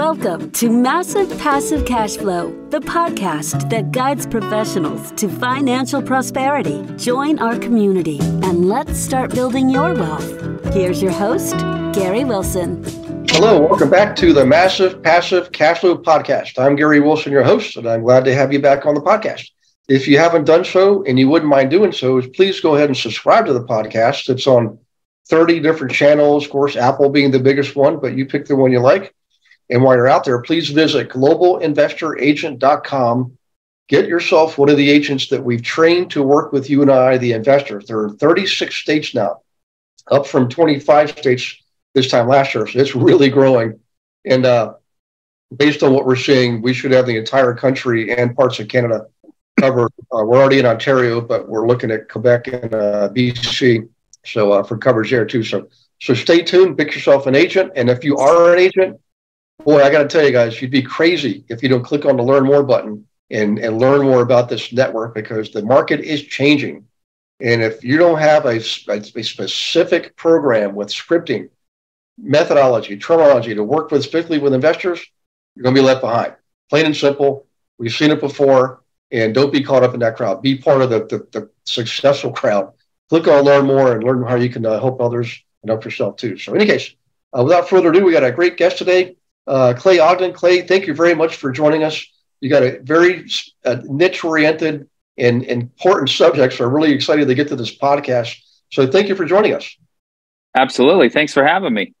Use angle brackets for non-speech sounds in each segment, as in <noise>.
Welcome to Massive Passive Cash Flow, the podcast that guides professionals to financial prosperity. Join our community and let's start building your wealth. Here's your host, Gary Wilson. Hello, welcome back to the Massive Passive Cash Flow podcast. I'm Gary Wilson, your host, and I'm glad to have you back on the podcast. If you haven't done so and you wouldn't mind doing so, please go ahead and subscribe to the podcast. It's on 30 different channels, of course, Apple being the biggest one, but you pick the one you like. And while you're out there, please visit globalinvestoragent.com. Get yourself one of the agents that we've trained to work with you and I, the investors. There are 36 states now, up from 25 states this time last year. So it's really growing. And uh, based on what we're seeing, we should have the entire country and parts of Canada covered. Uh, we're already in Ontario, but we're looking at Quebec and uh, BC. So uh, for coverage there too. So so stay tuned. Pick yourself an agent, and if you are an agent, boy, I got to tell you guys, you'd be crazy if you don't click on the learn more button and, and learn more about this network because the market is changing. And if you don't have a, a, specific program with scripting, methodology, terminology to work with, specifically with investors, you're going to be left behind. Plain and simple. We've seen it before. And don't be caught up in that crowd. Be part of the, the, the successful crowd. Click on learn more and learn how you can uh, help others and help yourself too. So, in any case, uh, without further ado, we got a great guest today. Uh, Clay Ogden. Clay, thank you very much for joining us. You got a very uh, niche oriented and important subject. So I'm really excited to get to this podcast. So thank you for joining us. Absolutely. Thanks for having me.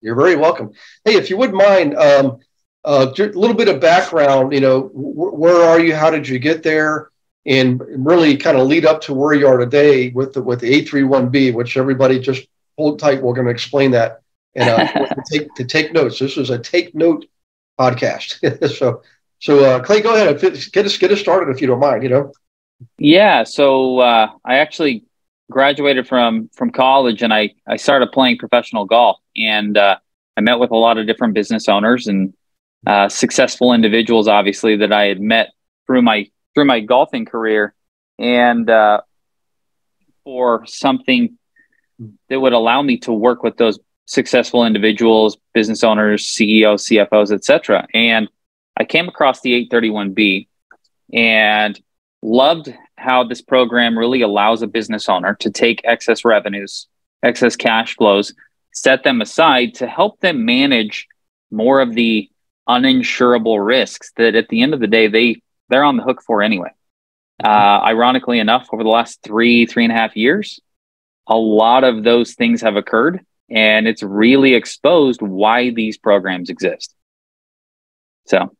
You're very welcome. Hey, if you wouldn't mind, um, uh, a little bit of background, you know, wh- where are you? How did you get there? And really kind of lead up to where you are today with the, with the 831B, which everybody just hold tight. We're going to explain that and uh, <laughs> to, take, to take notes. This is a take note podcast. <laughs> so, so uh, Clay, go ahead and get us get us started if you don't mind. You know. Yeah. So uh, I actually graduated from from college and I I started playing professional golf and uh, I met with a lot of different business owners and uh, successful individuals, obviously that I had met through my through my golfing career, and uh, for something that would allow me to work with those successful individuals, business owners, CEOs, CFOs, etc. And I came across the 831B and loved how this program really allows a business owner to take excess revenues, excess cash flows, set them aside to help them manage more of the uninsurable risks that at the end of the day they they're on the hook for anyway. Uh, ironically enough, over the last three three and a half years, a lot of those things have occurred and it's really exposed why these programs exist. So,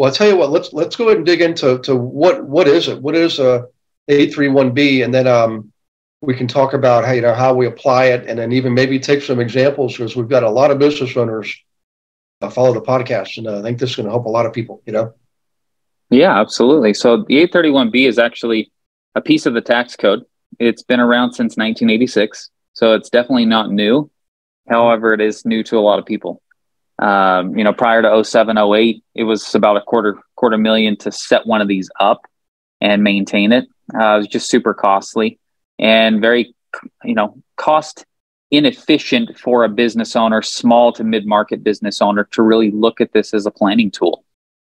well, I'll tell you what. Let's let's go ahead and dig into to what what is it? What is a eight three one B, and then um, we can talk about how you know how we apply it, and then even maybe take some examples because we've got a lot of business owners uh, follow the podcast, and uh, I think this is going to help a lot of people. You know. Yeah, absolutely. So the 831B is actually a piece of the tax code. It's been around since 1986. So it's definitely not new. However, it is new to a lot of people. Um, you know, prior to 07, 08, it was about a quarter quarter million to set one of these up and maintain it. Uh, it was just super costly and very, you know, cost inefficient for a business owner, small to mid market business owner, to really look at this as a planning tool.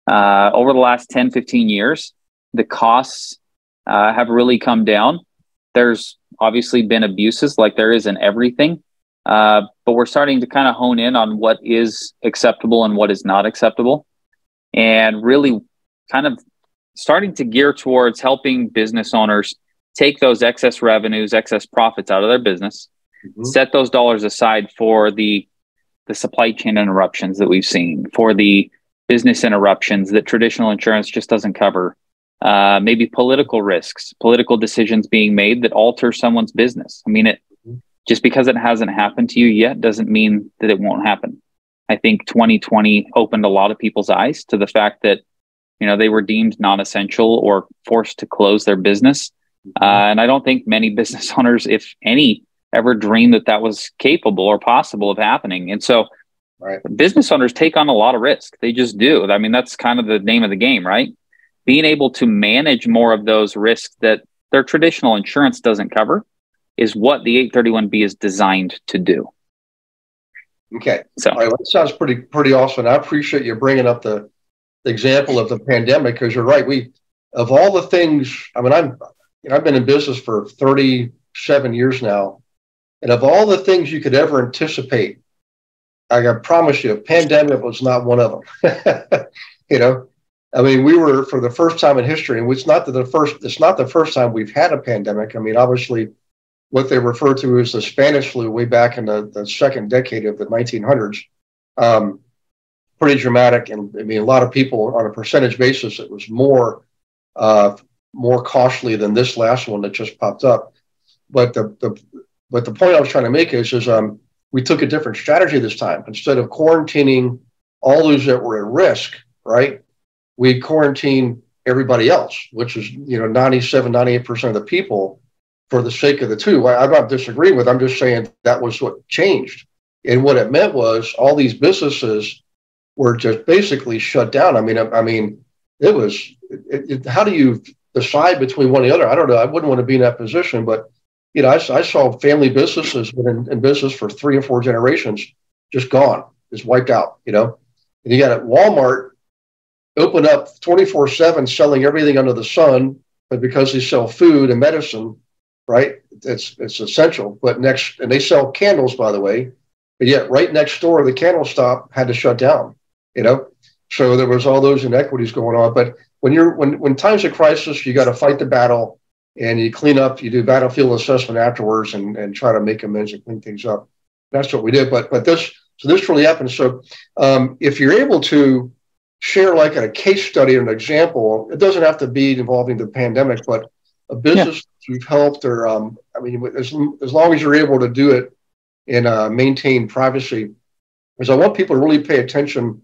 Uh, over the last 10, 15 years, the costs uh, have really come down. There's obviously been abuses like there is in everything. Uh, but we're starting to kind of hone in on what is acceptable and what is not acceptable. And really kind of starting to gear towards helping business owners take those excess revenues, excess profits out of their business, mm-hmm. set those dollars aside for the the supply chain interruptions that we've seen, for the business interruptions that traditional insurance just doesn't cover, uh, maybe political risks, political decisions being made that alter someone's business. I mean, it just because it hasn't happened to you yet doesn't mean that it won't happen. I think 2020 opened a lot of people's eyes to the fact that you know they were deemed non-essential or forced to close their business, uh, and I don't think many <laughs> business owners, if any, ever dreamed that that was capable or possible of happening. And so, right. business owners take on a lot of risk. They just do. I mean, that's kind of the name of the game, right? Being able to manage more of those risks that their traditional insurance doesn't cover is what the 831B is designed to do. Okay. So right, well, that sounds pretty pretty awesome. I appreciate you bringing up the, the example of the pandemic because you're right. We of all the things. I mean, I'm I've been in business for 37 years now, and of all the things you could ever anticipate, I can promise you, a pandemic was not one of them. <laughs> you know, I mean, we were for the first time in history, and it's not the first. It's not the first time we've had a pandemic. I mean, obviously, what they refer to as the Spanish flu way back in the, the second decade of the 1900s. Um, pretty dramatic, and I mean, a lot of people on a percentage basis, it was more uh, more costly than this last one that just popped up. But the, the but the point I was trying to make is is um, we took a different strategy this time. Instead of quarantining all those that were at risk, right? We quarantine everybody else, which is, you know, 97, 98% of the people for the sake of the two. I, I'm not disagreeing with, I'm just saying that was what changed. And what it meant was all these businesses were just basically shut down. I mean, I, I mean, it was, it, it, how do you decide between one and the other? I don't know. I wouldn't want to be in that position, but you know, I, I saw family businesses been in, in, business for three or four generations, just gone, just wiped out. You know, and you got at Walmart open up 24 7 selling everything under the sun, but because they sell food and medicine, right? It's it's essential. But next, and they sell candles, by the way, but yet right next door, the candle stop had to shut down. You know, so there was all those inequities going on. But when you're when when times of crisis, you got to fight the battle and you clean up. You do battlefield assessment afterwards and and try to make amends and clean things up. That's what we did. But but this so this really happened. So um, if you're able to share like a case study or an example. It doesn't have to be involving the pandemic, but a business yeah. you've helped, or um, I mean, as, as long as you're able to do it and uh, maintain privacy, because I want people to really pay attention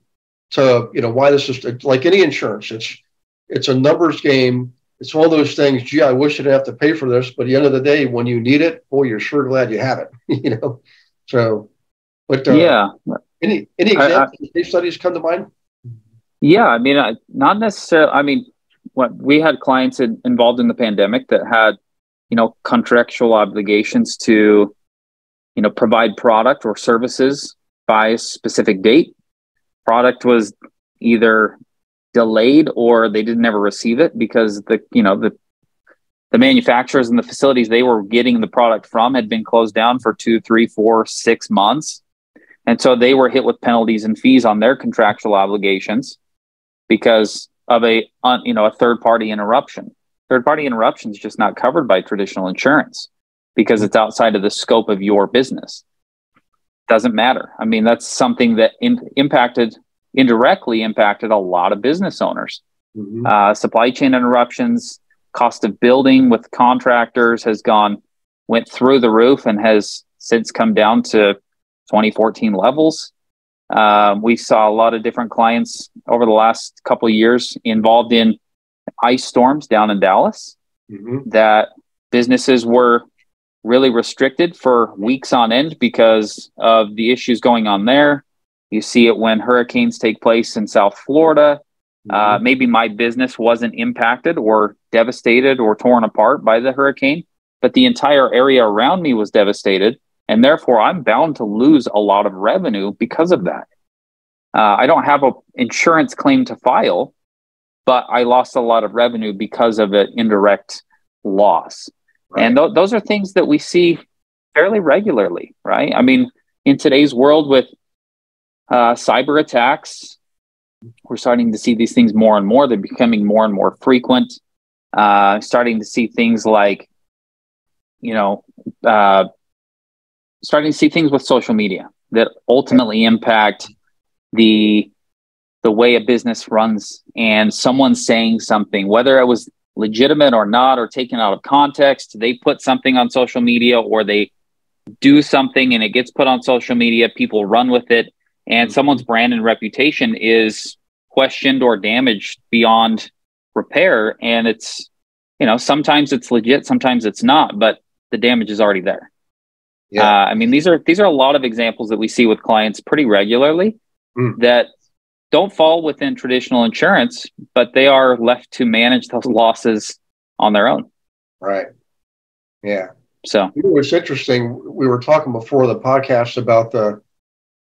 to you know why this is like any insurance. It's it's a numbers game. It's one of those things. Gee, I wish I didn't have to pay for this, but at the end of the day, when you need it, boy, you're sure glad you have it. <laughs> you know, so. But uh, yeah, any any examples, I, I, case studies come to mind? Yeah, I mean, uh, not necessarily. I mean, what we had clients in, involved in the pandemic that had, you know, contractual obligations to, you know, provide product or services by a specific date. Product was either delayed or they didn't ever receive it because the, you know, the the manufacturers and the facilities they were getting the product from had been closed down for two, three, four, six months. And so they were hit with penalties and fees on their contractual obligations because of a you know a third party interruption. Third party interruption is just not covered by traditional insurance because it's outside of the scope of your business. Doesn't matter. I mean, that's something that in, impacted indirectly impacted a lot of business owners. Mm-hmm. Uh, supply chain interruptions, cost of building with contractors has gone went through the roof and has since come down to 2014 levels. Um, we saw a lot of different clients over the last couple of years involved in ice storms down in Dallas. Mm-hmm. That businesses were really restricted for weeks on end because of the issues going on there. You see it when hurricanes take place in South Florida. Uh, mm-hmm. Uh, maybe my business wasn't impacted or devastated or torn apart by the hurricane, but the entire area around me was devastated. And therefore, I'm bound to lose a lot of revenue because of that. Uh, I don't have an insurance claim to file, but I lost a lot of revenue because of an indirect loss. Right. And th- those are things that we see fairly regularly, right? I mean, in today's world with uh, cyber attacks, we're starting to see these things more and more. They're becoming more and more frequent. Uh, starting to see things like, you know, uh, starting to see things with social media that ultimately impact the the way a business runs and someone saying something whether it was legitimate or not or taken out of context they put something on social media or they do something and it gets put on social media people run with it and mm-hmm. someone's brand and reputation is questioned or damaged beyond repair and it's you know sometimes it's legit sometimes it's not but the damage is already there yeah. Uh, I mean, these are these are a lot of examples that we see with clients pretty regularly mm. that don't fall within traditional insurance, but they are left to manage those losses on their own. Right. Yeah. So it was interesting. We were talking before the podcast about the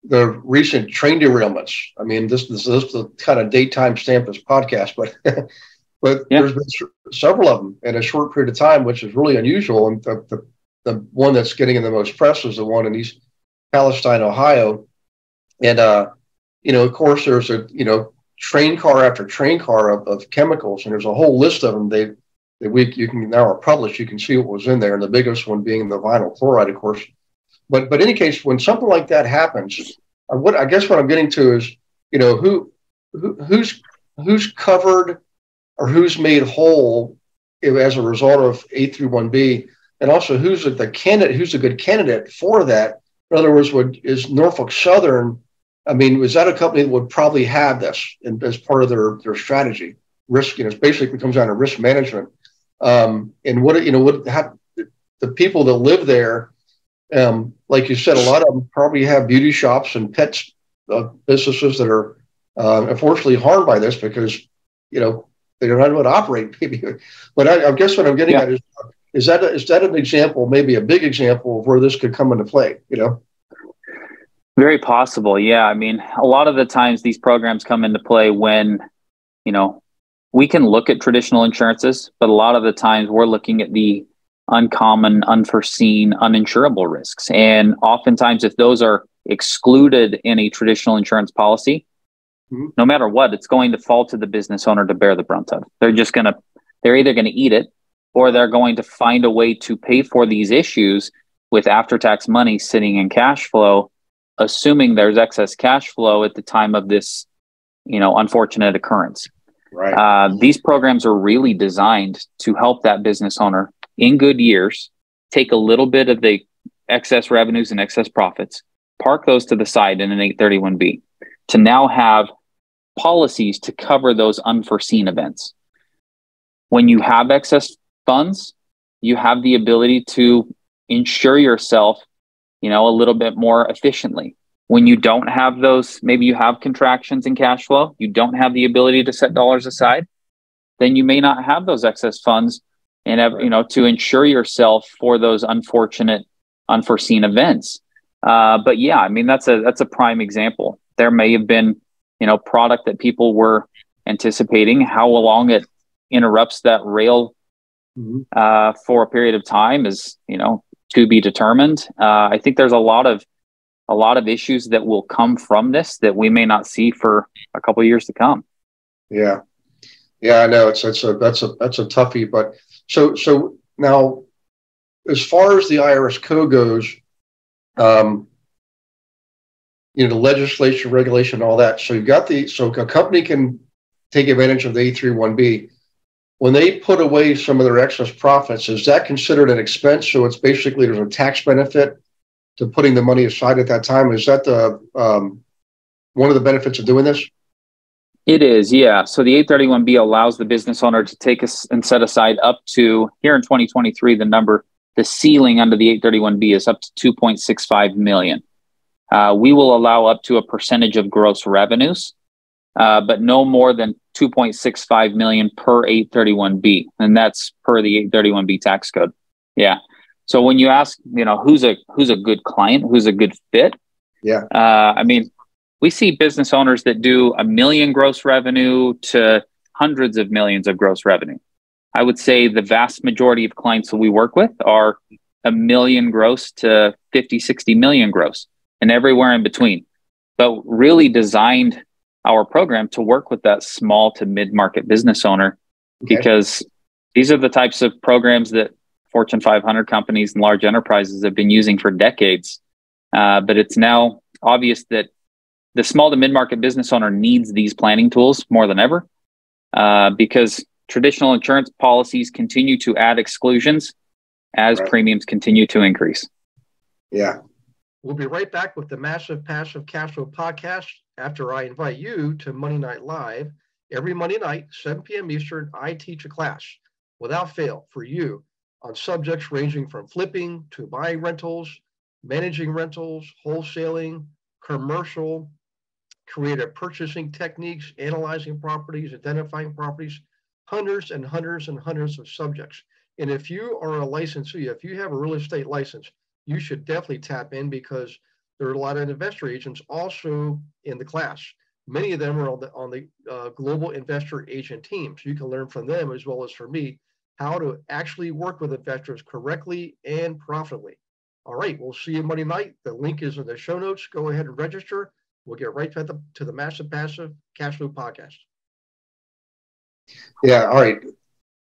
the recent train derailments. I mean, this, this, this is the kind of daytime stamp this podcast, but <laughs> but yeah. there's been several of them in a short period of time, which is really unusual. And the, the, the one that's getting in the most press is the one in East Palestine, Ohio. And, uh, you know, of course, there's a, you know, train car after train car of, of chemicals, and there's a whole list of them. They, that we you can now are published. You can see what was in there, and the biggest one being the vinyl chloride, of course. But but in any case, when something like that happens, uh, what I guess what I'm getting to is, you know, who, who who's who's covered or who's made whole as a result of 831B, and also who's the candidate, who's a good candidate for that. In other words, would is Norfolk Southern? I mean, was that a company that would probably have this in, as part of their their strategy? Risk, you know, it basically comes down to risk management. Um, and what you know, what how, the people that live there, um, like you said, a lot of them probably have beauty shops and pets uh, businesses that are uh, unfortunately harmed by this because you know they don't know how to operate. Maybe, <laughs> but I, I guess what I'm getting yeah. at is is that a, is that an example, maybe a big example of where this could come into play? You know. Very possible. Yeah. I mean, a lot of the times these programs come into play when, you know, we can look at traditional insurances, but a lot of the times we're looking at the uncommon, unforeseen, uninsurable risks. And oftentimes, if those are excluded in a traditional insurance policy, mm-hmm. no matter what, it's going to fall to the business owner to bear the brunt of. They're just going to, they're either going to eat it or they're going to find a way to pay for these issues with after tax money sitting in cash flow, assuming there's excess cash flow at the time of this, you know, unfortunate occurrence. Right. Uh, these programs are really designed to help that business owner in good years take a little bit of the excess revenues and excess profits, park those to the side in an 831B to now have policies to cover those unforeseen events. When you have excess funds, you have the ability to insure yourself, you know, a little bit more efficiently when you don't have those, maybe you have contractions in cash flow, you don't have the ability to set dollars aside, then you may not have those excess funds and have, you know to insure yourself for those unfortunate, unforeseen events. Uh, but yeah, I mean that's a that's a prime example. There may have been you know product that people were anticipating. How long it interrupts that rail mm-hmm. uh, for a period of time is you know to be determined. Uh, I think there's a lot of a lot of issues that will come from this that we may not see for a couple years to come. Yeah, yeah, I know it's it's a that's a that's a toughie. But so so now, as far as the IRS code goes, um, you know, the legislation, regulation, all that. So you've got the so a company can take advantage of the 831B. When they put away some of their excess profits, is that considered an expense? So it's basically there's a tax benefit to putting the money aside at that time. Is that the um, one of the benefits of doing this? It is, yeah. So the 831B allows the business owner to take us and set aside up to here in 2023. The number, the ceiling under the 831B is up to 2.65 million. Uh, we will allow up to a percentage of gross revenues, uh, but no more than 2.65 million per 831B, and that's per the 831B tax code. Yeah. So when you ask, you know, who's a who's a good client, who's a good fit? Yeah. Uh, I mean, we see business owners that do a million gross revenue to hundreds of millions of gross revenue. I would say the vast majority of clients that we work with are a million gross to 50, 60 million gross and everywhere in between. But really designed our program to work with that small to mid market business owner okay. because these are the types of programs that Fortune 500 companies and large enterprises have been using for decades. Uh, but it's now obvious that the small to mid market business owner needs these planning tools more than ever uh, because traditional insurance policies continue to add exclusions as right. premiums continue to increase. Yeah. We'll be right back with the Massive Passive Cash Flow podcast after I invite you to Monday Night Live. Every Monday night, 7 p.m. Eastern, I teach a class without fail for you on subjects ranging from flipping to buying rentals, managing rentals, wholesaling, commercial, creative purchasing techniques, analyzing properties, identifying properties, hundreds and hundreds and hundreds of subjects. And if you are a licensee, if you have a real estate license, you should definitely tap in because there are a lot of investor agents also in the class. Many of them are on the on the uh, global investor agent team, so you can learn from them as well as from me how to actually work with investors correctly and profitably. All right, we'll see you Monday night. The link is in the show notes. Go ahead and register. We'll get right to the to the Massive Passive Cash Flow podcast. Yeah. All right.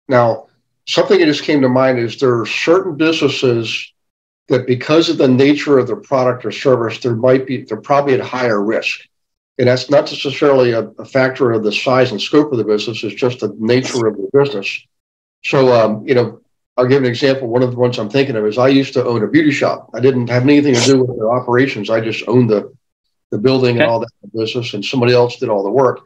Now, something that just came to mind is there are certain businesses that because of the nature of the product or service, there might be they're probably at higher risk. And that's not necessarily a, a factor of the size and scope of the business, it's just the nature of the business. So um, you know, I'll give an example. One of the ones I'm thinking of is I used to own a beauty shop. I didn't have anything to do with the operations. I just owned the the building okay. and all that business, and somebody else did all the work.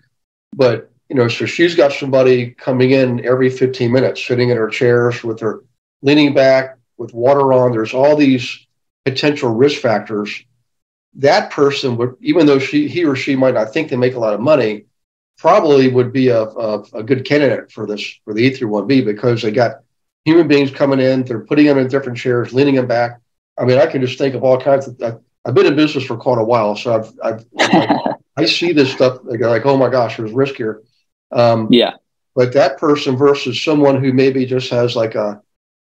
But you know, so she's got somebody coming in every 15 minutes, sitting in her chairs with her leaning back, with water on. There's all these potential risk factors. That person would, even though she, he or she might not think they make a lot of money, probably would be a, a, a good candidate for this for the 831B because they got human beings coming in, they're putting them in different chairs, leaning them back. I mean, I can just think of all kinds of. I, I've been in business for quite a while, so I've, I've <laughs> I see this stuff like, oh my gosh, there's risk here. Um, yeah. But that person versus someone who maybe just has like a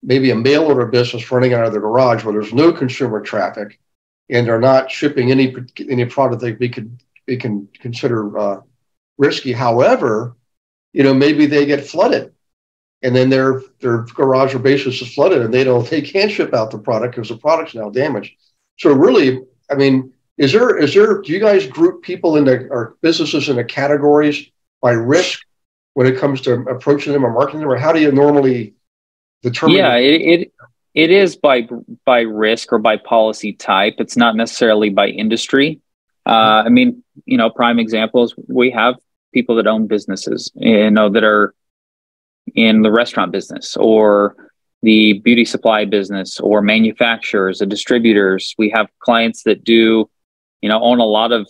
maybe a mail order business running out of the garage where there's no consumer traffic and they're not shipping any any product that we could we can consider uh, risky. However, you know maybe they get flooded and then their their garage or basis is flooded and they don't they can't ship out the product because the product's now damaged. So really, I mean, is there is there do you guys group people into or businesses into categories by risk when it comes to approaching them or marketing them, or how do you normally determine? Yeah, it, it it is by by risk or by policy type. It's not necessarily by industry. Uh, I mean, you know, prime examples. We have people that own businesses, you know, that are in the restaurant business or the beauty supply business or manufacturers or distributors. We have clients that do, you know, own a lot of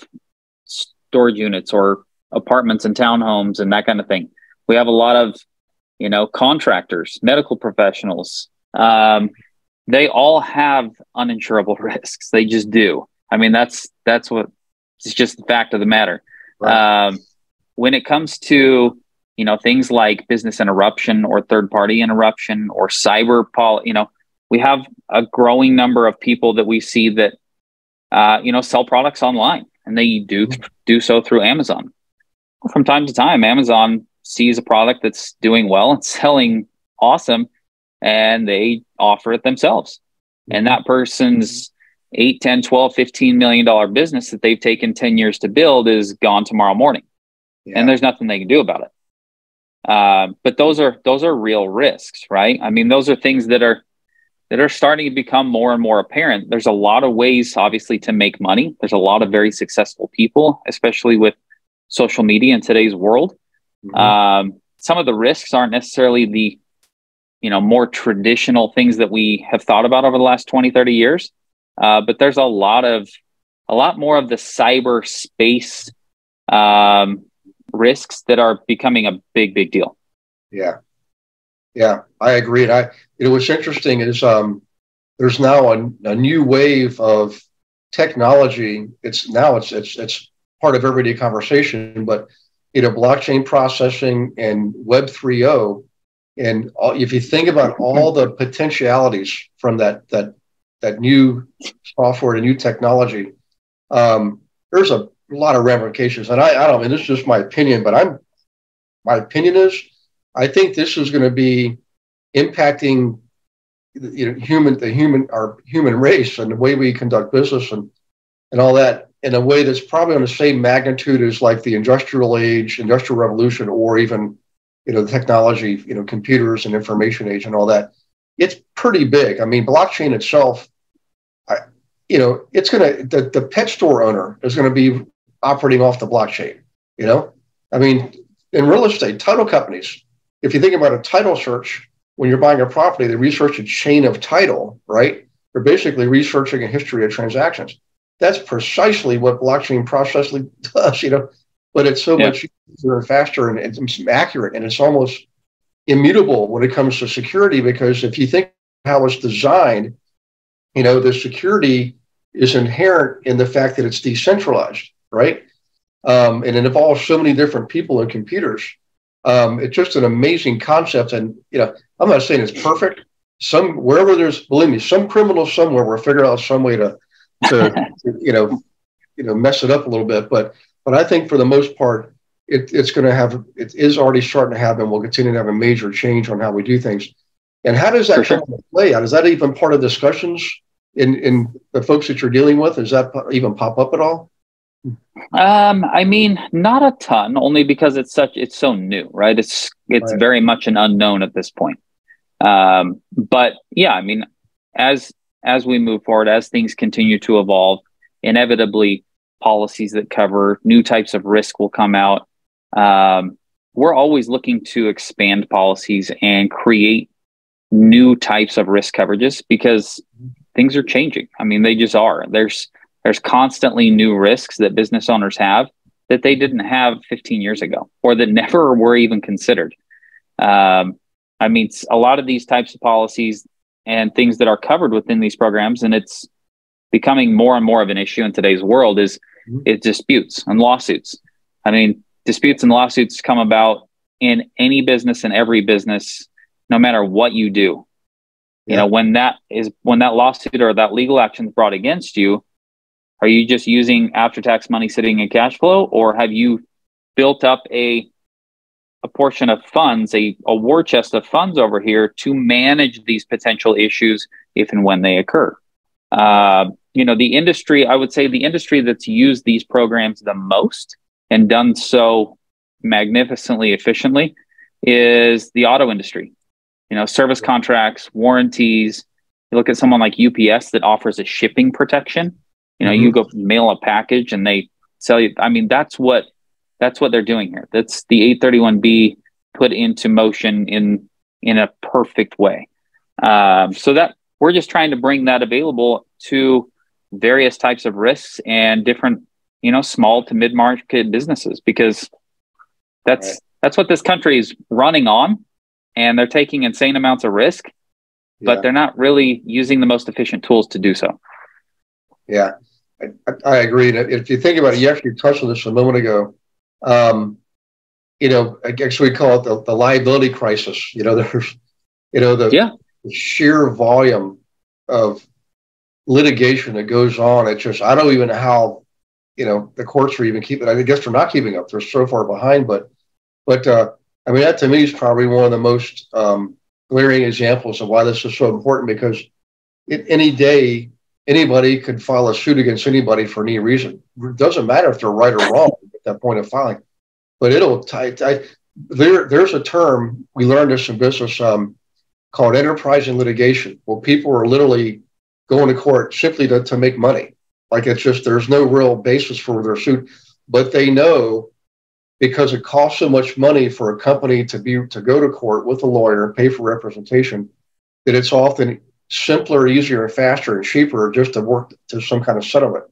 storage units or apartments and townhomes and that kind of thing. We have a lot of, you know, contractors, medical professionals. Um, they all have uninsurable <laughs> risks. They just do. I mean, that's that's what it's just the fact of the matter. Right. Um, when it comes to you know things like business interruption or third party interruption or cyber pol, you know, we have a growing number of people that we see that uh, you know sell products online, and they do mm-hmm. do so through Amazon from time to time, Amazon sees a product that's doing well and <laughs> selling awesome, and they offer it themselves. And that person's 8, 10, 12, 15 million dollar business that they've taken 10 years to build is gone tomorrow morning. Yeah. And there's nothing they can do about it. Uh, but those are those are real risks, right? I mean, those are things that are that are starting to become more and more apparent. There's a lot of ways, obviously, to make money. There's a lot of very successful people, especially with social media in today's world. Mm-hmm. Um, some of the risks aren't necessarily the you know more traditional things that we have thought about over the last 20 30 years. Uh, but there's a lot of a lot more of the cyber space um, risks that are becoming a big big deal. Yeah. Yeah i agree. And i you know what's interesting is um, there's now a, a new wave of technology. It's now it's it's it's part of everyday conversation, but you know, blockchain processing and Web 3.0, and all, if you think about all the potentialities from that that that new software and new technology, um, there's a lot of ramifications. And I, I don't, mean this is just my opinion, but I'm my opinion is I think this is going to be impacting you know human the human our human race and the way we conduct business and and all that in a way that's probably on the same magnitude as like the industrial age, industrial revolution, or even you know the technology, you know, computers and information age and all that. It's pretty big. I mean, blockchain itself, I, you know, it's gonna the, the pet store owner is gonna be operating off the blockchain. You know, I mean, in real estate, title companies. If you think about a title search, when you're buying a property, they research a chain of title, right? They're basically researching a history of transactions that's precisely what blockchain processing does, you know, but it's so yeah. much easier and faster and it's accurate and it's almost immutable when it comes to security because if you think how it's designed, you know, the security is inherent in the fact that it's decentralized, right? Um, and it involves so many different people and computers. Um, it's just an amazing concept. And, you know, I'm not saying it's perfect. Some, wherever there's, believe me, some criminal somewhere will figure out some way to, <laughs> to, you know, you know, mess it up a little bit. But, but I think for the most part, it, it's going to have, it is already starting to happen. We'll continue to have a major change on how we do things. And how does that sure. play out? Is that even part of discussions in, in the folks that you're dealing with? Does that even pop up at all? Um, I mean, not a ton, only because it's such it's so new, right? It's it's right. very much an unknown at this point. Um, but yeah, I mean, as as we move forward, as things continue to evolve, inevitably policies that cover new types of risk will come out. Um, we're always looking to expand policies and create new types of risk coverages because things are changing. I mean, they just are. There's there's constantly new risks that business owners have that they didn't have 15 years ago or that <laughs> never were even considered. Um, I mean, a lot of these types of policies and things that are covered within these programs, and it's becoming more and more of an issue in today's world, is mm-hmm. it disputes and lawsuits. I mean, disputes and lawsuits come about in any business and every business, no matter what you do. You know, when that is when that lawsuit or that legal action is brought against you, are you just using after tax money sitting in cash flow, or have you built up a a portion of funds, a, a war chest of funds over here to manage these potential issues if and when they occur? Uh, you know, the industry, I would say the industry that's used these programs the most and done so magnificently efficiently is the auto industry. You know, service contracts, warranties. You look at someone like UPS that offers a shipping protection. You know, mm-hmm. you go mail a package and they sell you. I mean, that's what that's what they're doing here. That's the 831B put into motion in in a perfect way. Um, so that we're just trying to bring that available to various types of risks and different, you know, small to mid market businesses because that's right. that's what this country is running on, and they're taking insane amounts of risk, yeah. but they're not really using the most efficient tools to do so. Yeah, I, I agree. If you think about it, you actually touched on this a moment ago. Um, you know, I guess we call it the, the liability crisis. You know, <laughs> there's, you know, the, yeah. the sheer volume of litigation that goes on. It's just, I don't even know how, you know, the courts are even keeping, I guess they're not keeping up. They're so far behind, but, but, uh, I mean, that to me is probably one of the most um, glaring examples of why this is so important because it, any day anybody could file a suit against anybody for any reason. It doesn't matter if they're right or wrong that point of filing, but it'll. I, there, there's a term we learned this in business um, called enterprising litigation. where people are literally going to court simply to, to make money. Like it's just there's no real basis for their suit, but they know because it costs so much money for a company to be to go to court with a lawyer and pay for representation that it's often simpler, easier, and faster and cheaper just to work to some kind of settlement.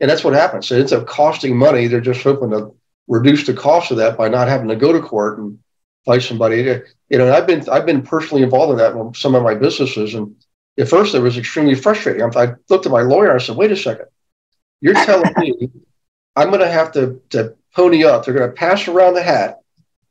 And that's what happens. It ends up costing money. They're just hoping to reduce the cost of that by not having to go to court and fight somebody. You know, I've been I've been personally involved in that with some of my businesses, and at first it was extremely frustrating. I looked at my lawyer. I said, "Wait a second, you're telling me I'm going to have to to pony up? They're going to pass around the hat,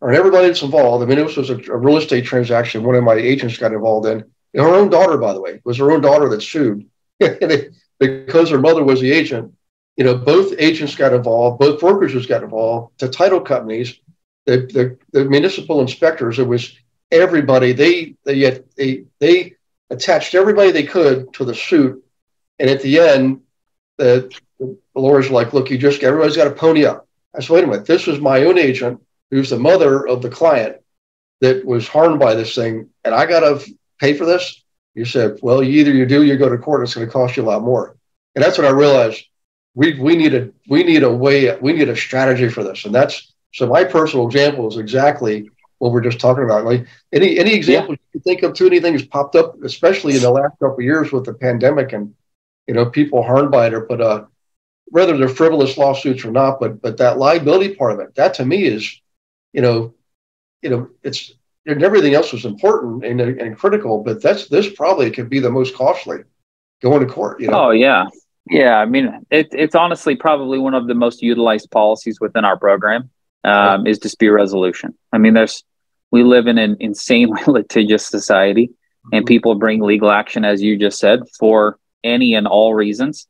or everybody that's involved. I mean, this was a, a real estate transaction. One of my agents got involved in." Her own daughter, by the way, was her own daughter that sued <laughs> because her mother was the agent. You know, both agents got involved, both brokerages got involved, the title companies, the, the, the municipal inspectors. It was everybody. They they they they attached everybody they could to the suit, and at the end, the, the lawyers were like, "Look, you just everybody's got to pony up." I said, "Wait a minute. This was my own agent, who's the mother of the client that was harmed by this thing, and I got to pay for this? You said, well, either you do, you go to court, it's going to cost you a lot more. And that's when I realized we we need a we need a way we need a strategy for this. And that's so my personal example is exactly what we're just talking about. Like any any examples yeah. you can think of too, anything has popped up, especially in the last couple of years with the pandemic and you know people harmed by it or but uh whether they're frivolous lawsuits or not, but but that liability part of it, that to me is, you know, you know, it's and everything else was important and, and critical, but that's this probably could be the most costly going to court. You know? Oh yeah, Yeah, I mean, it, it's honestly probably one of the most utilized policies within our program um, is dispute resolution. I mean, there's we live in an insanely <laughs> litigious society, and mm-hmm. people bring legal action, as you just said, for any and all reasons.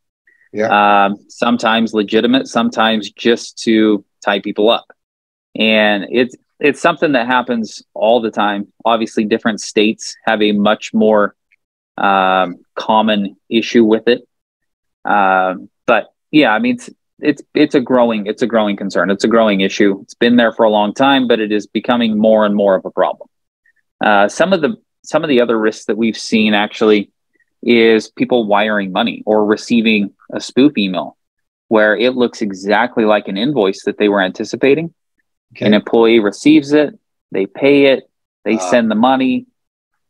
Yeah. Um, sometimes legitimate, sometimes just to tie people up, and it's it's something that happens all the time. Obviously, different states have a much more um, common issue with it. Um, but yeah, I mean, it's, it's it's a growing it's a growing concern. It's a growing issue. It's been there for a long time, but it is becoming more and more of a problem. Uh, some of the some of the other risks that we've seen actually is people wiring money or receiving a spoof email where it looks exactly like an invoice that they were anticipating. Okay. An employee receives it, they pay it, they uh, send the money,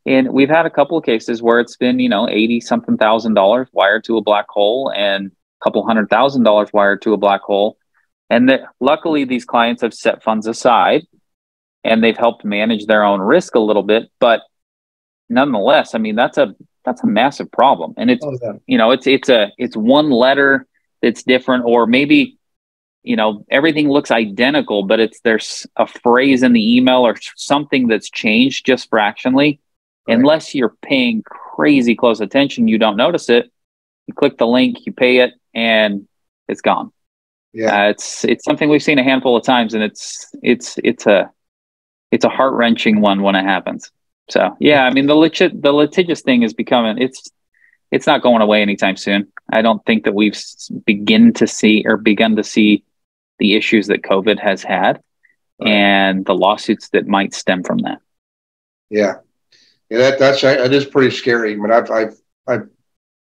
and we've had a couple of cases where it's been, you know, 80 something thousand dollars wired to a black hole and a couple hundred thousand dollars wired to a black hole. And that luckily these clients have set funds aside and they've helped manage their own risk a little bit. But nonetheless, I mean, that's a that's a massive problem. And it's oh, you know, it's it's a it's one letter that's different, or maybe you know everything looks identical but it's there's a phrase in the email or something that's changed just fractionally Right. Unless you're paying crazy close attention, you don't notice it. You click the link, you pay it, and it's gone. Yeah, uh, it's it's something we've seen a handful of times, and it's it's it's a it's a heart wrenching one when it happens. So yeah, I mean the lit- the litigious thing is becoming it's it's not going away anytime soon. I don't think that we've begin to see or begun to see the issues that COVID has had right. and the lawsuits that might stem from that. Yeah, yeah, that that's that is pretty scary. I mean, I've, I've, I've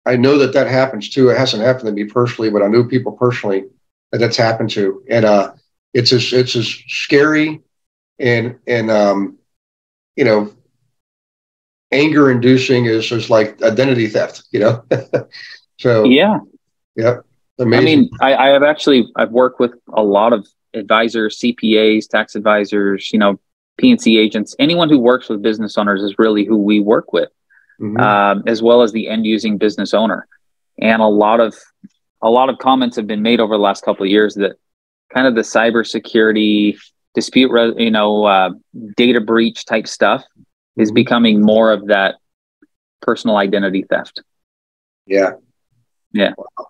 I know that that happens too. It hasn't happened to me personally, but I know people personally that that's happened to, and uh, it's as it's as scary and and um, you know, anger inducing is as like identity theft. You know, <laughs> so yeah, yeah. Amazing. I mean, I, I have actually I've worked with a lot of advisors, CPAs, tax advisors, you know, P&C agents, anyone who works with business owners is really who we work with, mm-hmm. um, as well as the end using business owner. And a lot of a lot of comments have been made over the last couple of years that kind of the cybersecurity dispute, you know, uh, data breach type stuff is mm-hmm. becoming more of that personal identity theft. Yeah. Yeah. Wow.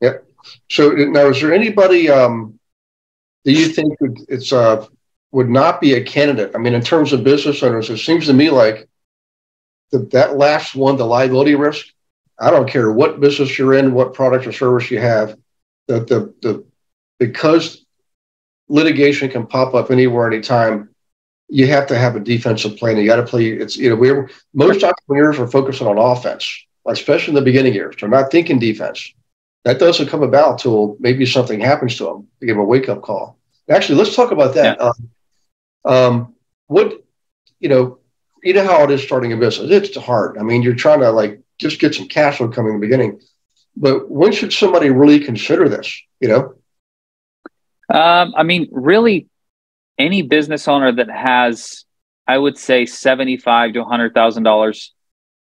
Yep. So now, is there anybody um, do you think it's uh, would not be a candidate. I mean, in terms of business owners, it seems to me like the, that last one, the liability risk. I don't care what business you're in, what product or service you have, the the the because litigation can pop up anywhere, anytime. You have to have a defensive plan. You got to play. It's you know we're most entrepreneurs are focusing on offense, especially in the beginning years. They're not thinking defense. That doesn't come about till maybe something happens to them. to give them a wake up call. Actually, let's talk about that. Yeah. Um, um, what you know, you know how it is starting a business. It's hard. I mean, you're trying to like just get some cash flow coming in the beginning. But when should somebody really consider this? You know? Um, I mean, really, any business owner that has, I would say, seventy-five to hundred thousand dollars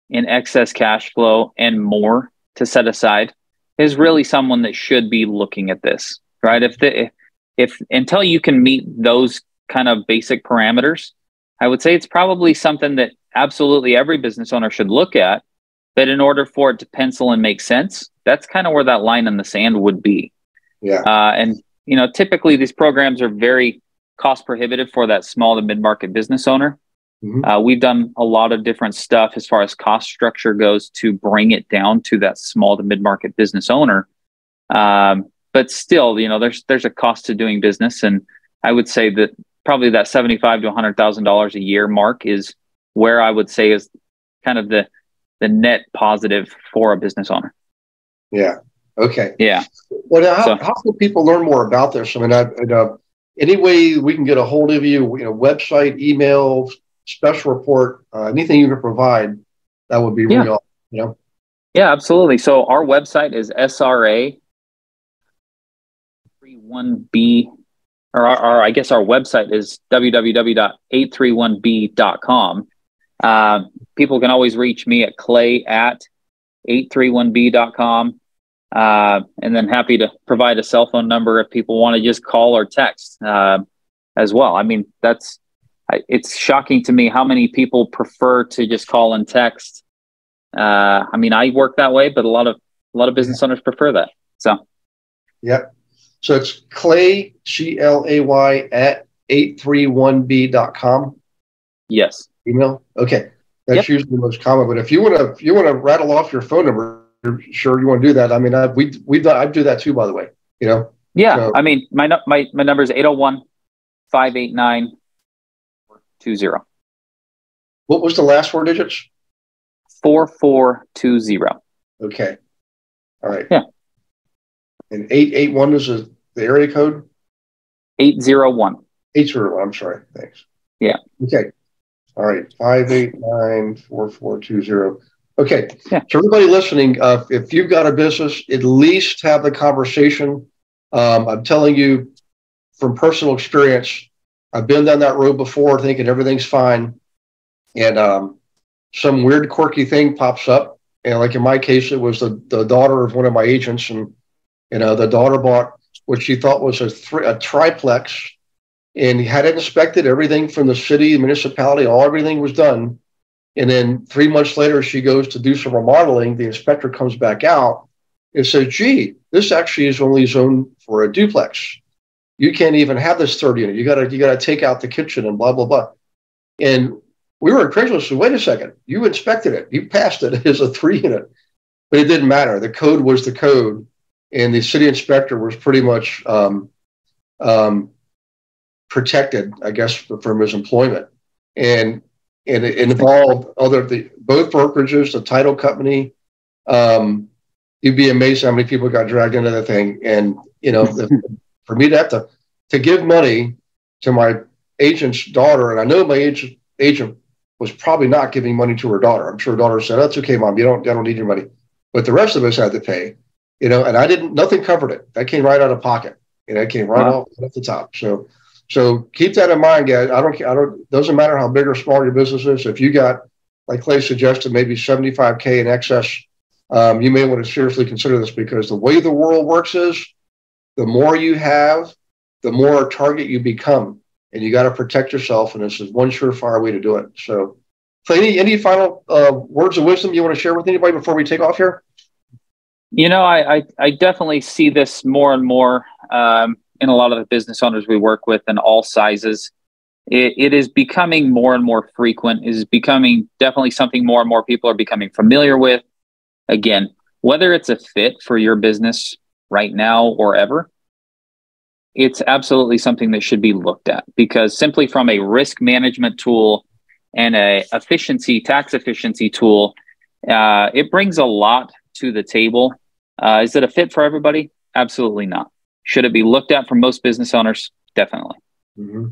in excess cash flow and more to set aside is really someone that should be looking at this, right? If the if until you can meet those kind of basic parameters, I would say it's probably something that absolutely every business owner should look at. But in order for it to pencil and make sense, that's kind of where that line in the sand would be. Yeah. Uh, and you know, typically these programs are very cost prohibitive for that small to mid market business owner. Mm-hmm. Uh, we've done a lot of different stuff as far as cost structure goes to bring it down to that small to mid market business owner. Um, but still, you know, there's there's a cost to doing business, and I would say that probably that seventy-five to one hundred thousand dollars a year mark is where I would say is kind of the the net positive for a business owner. Yeah. Okay. Yeah. Well, how, so, how can people learn more about this? I mean, I, I, uh, any way we can get a hold of you, you know, website, email, special report, uh, anything you can provide, that would be yeah. awesome, you know? Yeah, absolutely. So our website is SRA 31B or, our, I guess our website is www.831b.com. Uh, people can always reach me at clay at 831b.com. Uh, and then happy to provide a cell phone number if people want to just call or text uh, as well. I mean, that's it's shocking to me how many people prefer to just call and text. Uh, I mean, I work that way, but a lot of a lot of business owners prefer that. So, yep. So it's Clay C L A Y at 831b.com. Yes. Email. Okay. That's yep. usually the most common. But if you want to, if you want to rattle off your phone number, sure you want to do that. I mean, I, we we've done, I do that too, by the way. You know. Yeah. So, I mean, my my my number is 801 589 20. What was the last four digits? 4420. Okay. All right. Yeah. And 881 is a, the area code? 801. 801. I'm sorry. Thanks. Yeah. Okay. All right. 589 4420. Okay. Yeah. So, everybody listening, uh, if you've got a business, at least have the conversation. Um, I'm telling you from personal experience, I've been down that road before thinking everything's fine. And um, some weird, quirky thing pops up. And like in my case, it was the, the daughter of one of my agents. And, you know, the daughter bought what she thought was a, a triplex and he had it inspected, everything from the city, municipality, all everything was done. And then three months later, she goes to do some remodeling. The inspector comes back out and says, gee, this actually is only zoned for a duplex you can't even have this third unit. You gotta you gotta take out the kitchen and blah blah blah. And we were incredulous. So wait a second, you inspected it, you passed it <laughs> as a three unit, but it didn't matter. The code was the code, and the city inspector was pretty much um, um, protected, I guess, from his employment. And and it involved other the both brokerages, the title company. Um, you'd be amazed how many people got dragged into the thing. And you know, the, <laughs> for me to have to to give money to my agent's daughter, and I know my agent agent was probably not giving money to her daughter. I'm sure her daughter said, "That's okay, mom. You don't I don't need your money," but the rest of us had to pay. You know, and I didn't. Nothing covered it. That came right out of pocket. and it came right wow. off, off the top. So, so keep that in mind, guys. I don't. I don't. Doesn't matter how big or small your business is. If you got, like Clay suggested, maybe 75k in excess, um, you may want to seriously consider this because the way the world works is the more you have, the more a target you become. And you got to protect yourself. And this is one surefire way to do it. So, any, any final uh, words of wisdom you want to share with anybody before we take off here? You know, I, I, I definitely see this more and more um, in a lot of the business owners we work with in all sizes. It, it is becoming more and more frequent. It is becoming definitely something more and more people are becoming familiar with. Again, whether it's a fit for your business right now or ever, it's absolutely something that should be looked at because simply from a risk management tool and a efficiency tax efficiency tool, uh, it brings a lot to the table. Uh, is it a fit for everybody? Absolutely not. Should it be looked at for most business owners? Definitely. Mm-hmm.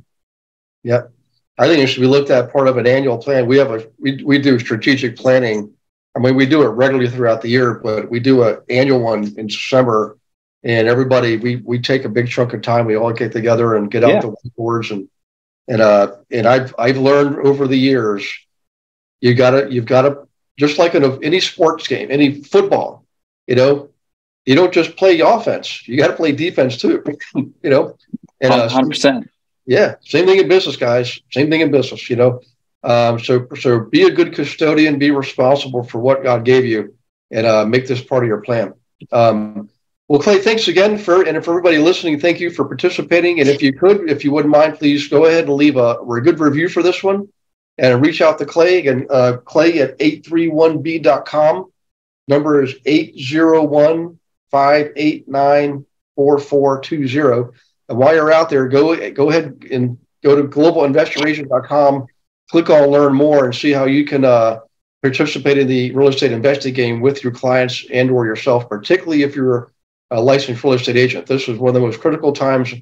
Yep. I think it should be looked at part of an annual plan. We have a we, we do strategic planning. I mean, we do it regularly throughout the year, but we do an annual one in December and everybody we we take a big chunk of time. We all get together and get out yeah. the whiteboards and and uh and I've I've learned over the years you gotta you've gotta just like in a, any sports game, any football, you know, you don't just play offense. You got to play defense too, <laughs> you know. And uh, 100%. Yeah, same thing in business, guys. Same thing in business, you know. Um, so so be a good custodian, be responsible for what God gave you, and uh, make this part of your plan. Um, well, Clay, thanks again for and for everybody listening. Thank you for participating. And if you could, if you wouldn't mind, please go ahead and leave a, a good review for this one, and reach out to Clay again. Uh, Clay at 831b.com. Number is 801 589 4420. And while you're out there, go go ahead and go to globalinvestoragent.com, click on learn more, and see how you can uh, participate in the real estate investing game with your clients and or yourself, particularly if you're a licensed real estate agent. This is one of the most critical times.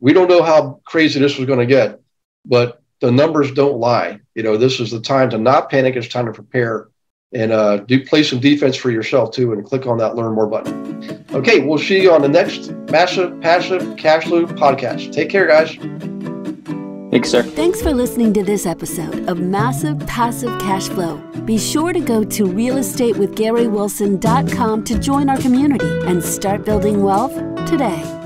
We don't know how crazy this was going to get, but the numbers don't lie. You know, this is the time to not panic. It's time to prepare and uh, do play some defense for yourself too and click on that learn more button. Okay we'll see you on the next massive passive cash flow podcast. Take care guys. Thanks sir. Thanks for listening to this episode of massive passive cash flow. Be sure to go to realestatewithgarywilson.com to join our community and start building wealth today.